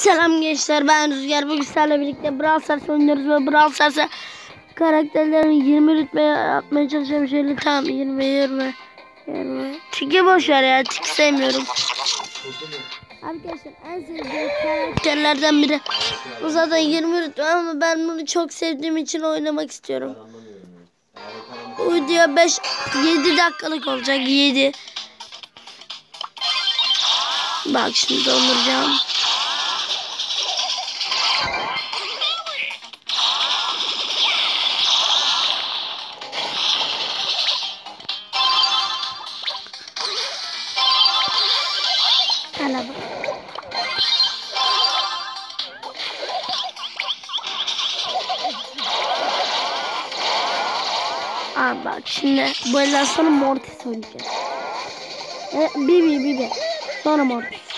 Selam gençler ben Rüzgar. Bugün sizlerle birlikte Brawl Stars oynuyoruz ve Brawl Stars'a karakterlerin 20 rütbe yapmaya çalışıyorum. Şöyle tam 20 20 20 Tiki boş ver ya Tiki sevmiyorum. Arkadaşlar en sevdiğim karakterlerden biri. Bu zaten 20 rütbe ama ben bunu çok sevdiğim için oynamak istiyorum. Bu video 5 7 dakikalık olacak 7 Bak şimdi donduracağım Hala bak. Aa bak şimdi elden sonra Mortis oynayacağız. E, Bibi Bibi. Sonra Mortis.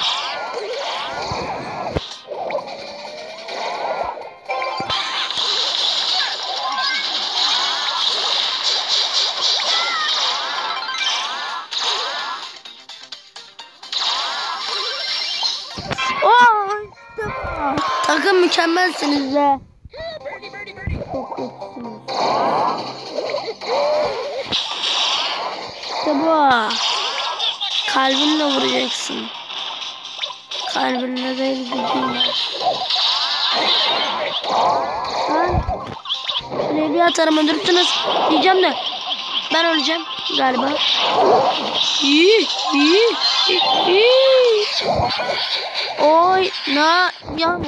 Mükemmelsiniz be. Çok kötüsünüz. İşte bu. Kalbinle vuracaksın. Kalbinle değil gücünle. Şuraya bir atarım öldürürsünüz. Diyeceğim de ben öleceğim galiba. İyi, iyi, iyi. Oy na ya.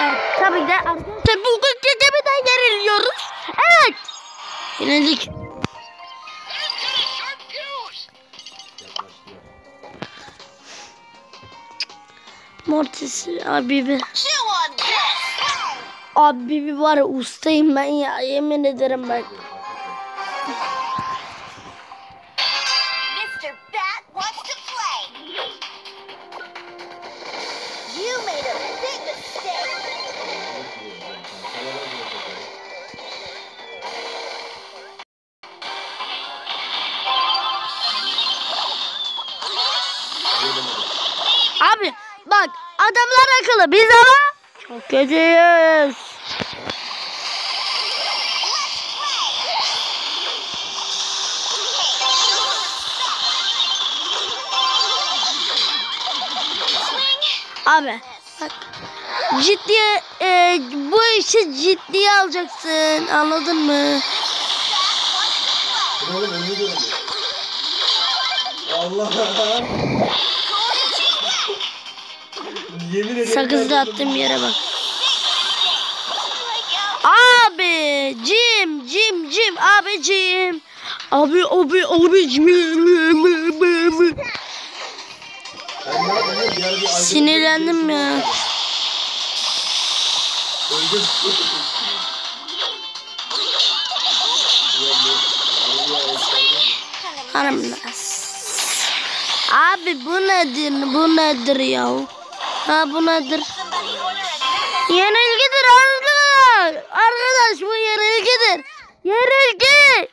Evet tabii de arkadaşlar bugün gecemeden yeniliyoruz. Evet. Yenildik. Mortis abi bir. Abi bir var ustayım ben ya yemin ederim ben. Abi bak adamlar akıllı biz ama çok kötüyüz. Abi bak ciddiye e, bu işi ciddiye alacaksın anladın mı? Allah. Yemin ederim. Sakızı attığım yere bak. Abi cim cim cim abi cim. Abi abi abi Sinirlendim ya. Aramaz. Abi bu nedir? Bu nedir ya? Ha bu nedir? Yenilgidir arkadaş. Arkadaş bu yenilgidir. Yenilgi.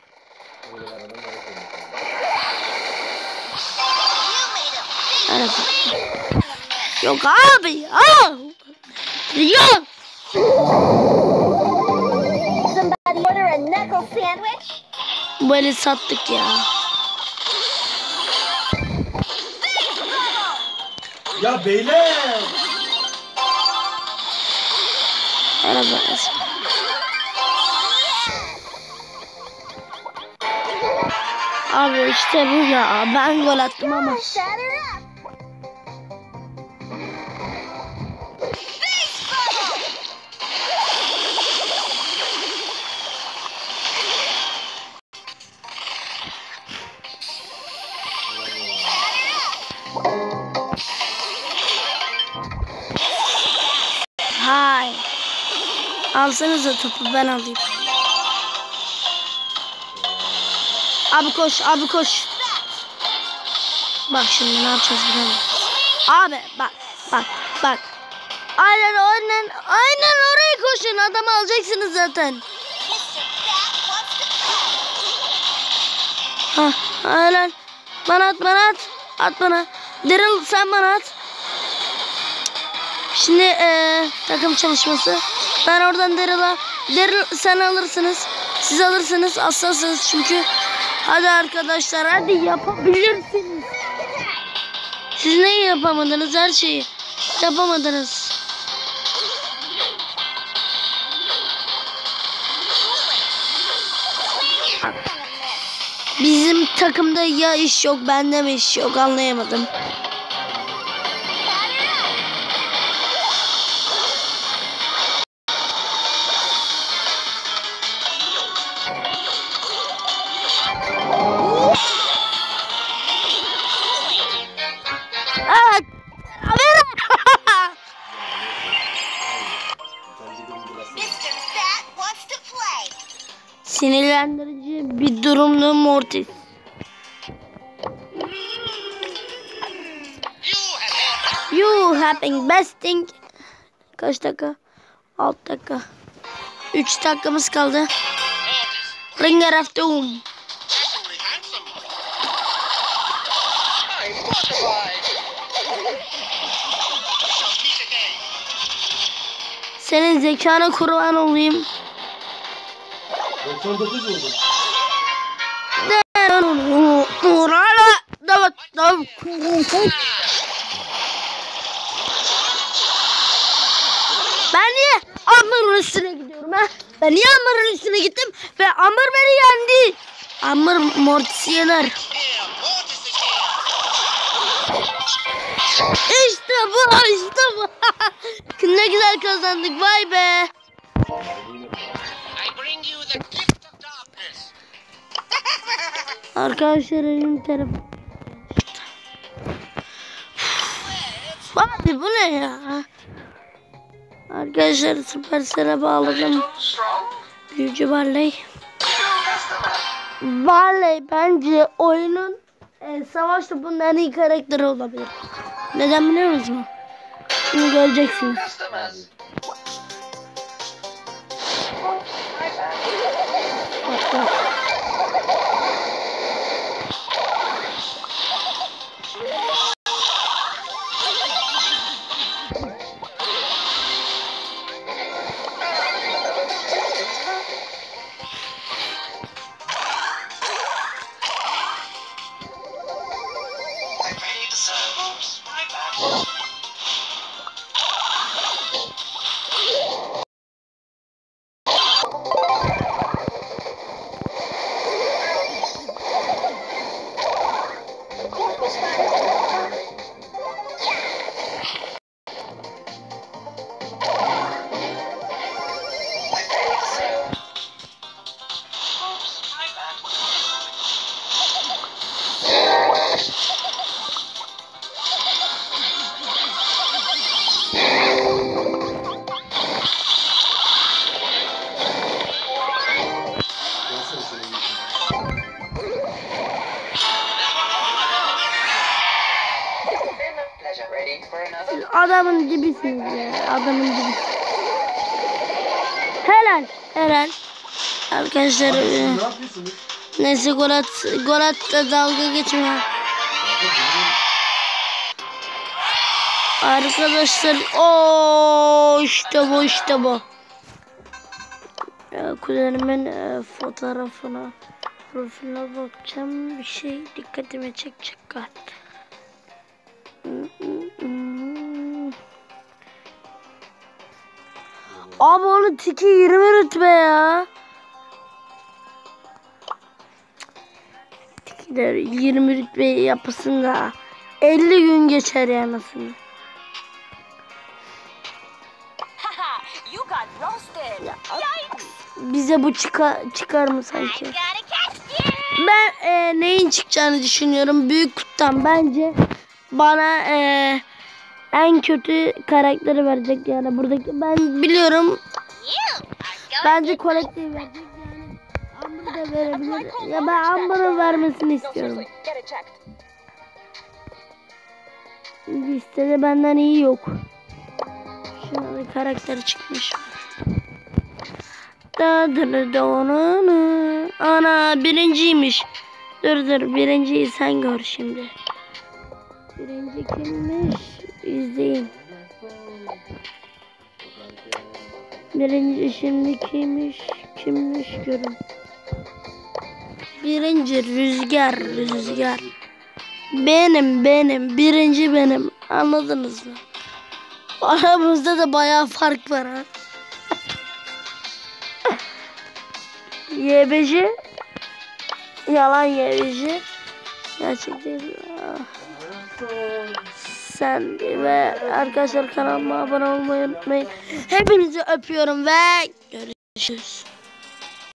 Evet. Yok abi ya. Yok. Somebody order a knuckle sandwich? Böyle sattık ya. Ya beyler. Aramaz. Abi işte bu ya. Ben gol attım ama. Alsanıza topu ben alayım. Abi koş, abi koş. Bak şimdi ne yapacağız bunu? Abi bak, bak, bak. Aynen, aynen, aynen oraya koşun adamı alacaksınız zaten. Ha, helal. Bana at bana at. At bana. Daryl sen bana at. Şimdi eee, takım çalışması. Ben oradan Daryl'a. Daryl sen alırsınız. Siz alırsınız. Aslansınız çünkü. Hadi arkadaşlar hadi yapabilirsiniz. Siz neyi yapamadınız her şeyi? Yapamadınız. Bizim takımda ya iş yok bende mi iş yok anlayamadım. Durumdu Mortis. You having besting. Kaç dakika? 6 dakika. 3 dakikamız kaldı. Ringer of Doom. Senin zekana kurban olayım. 99 vurdum. Ben niye Amber'ın üstüne gidiyorum ha? Ben niye Amber'ın üstüne gittim ve Amber beni yendi. Amber Mortis'i yener. İşte bu, işte bu. ne güzel kazandık, vay be. Arkadaşlar elim telefon. Abi bu ne ya? Arkadaşlar Supercell'e bağladım. Büyücü Barley. Barley bence oyunun e, savaş topunun en iyi karakteri olabilir. Neden biliyor musunuz? Şimdi göreceksiniz. Dibisiniz ya. Adamın dibisiniz. Helal. Helal. Arkadaşlar Siz e, ne yapıyorsunuz? neyse Gorat, Gorat da dalga geçmiyor. Arkadaşlar o işte bu işte bu. Ya, Kuzenimin e, fotoğrafına profiline bakacağım bir şey dikkatimi çekecek galiba. Abi onun tiki 20 rütbe ya. Tikiler 20 rütbe yapısın da 50 gün geçer ya roasted. Yikes. Bize bu çıka, çıkar mı sanki? Ben e, neyin çıkacağını düşünüyorum. Büyük kuttan bence bana e, en kötü karakteri verecek yani buradaki. Ben biliyorum bence kolektif verecek yani. Amber'ı da verebilir. Ya ben Amber'ı vermesini istiyorum. Listede benden iyi yok. Şuna bir karakteri çıkmış. Ana birinciymiş. Dur dur birinciyi sen gör şimdi. Birinci kimmiş? İzleyin. Birinci şimdi kimmiş? Kimmiş görün. Birinci rüzgar rüzgar. Benim benim birinci benim. Anladınız mı? Aramızda da bayağı fark var ha. YBC Yalan YBC Gerçek değil Ah. Sen ve arkadaşlar kanalıma abone olmayı unutmayın. Hepinizi öpüyorum ve görüşürüz